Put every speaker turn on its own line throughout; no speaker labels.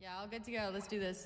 Yeah, all good to go. Let's do this.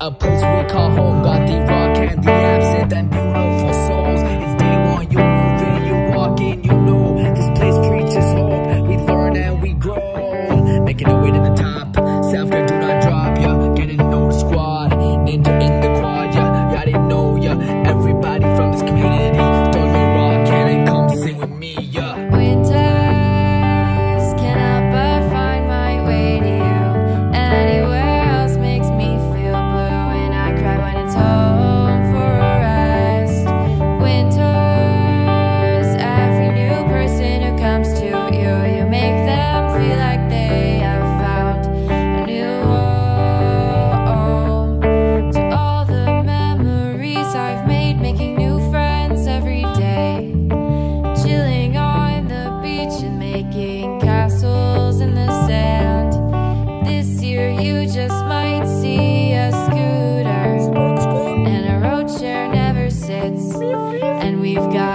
A
place we call home, got the raw candy absinthe and beauty. you've got.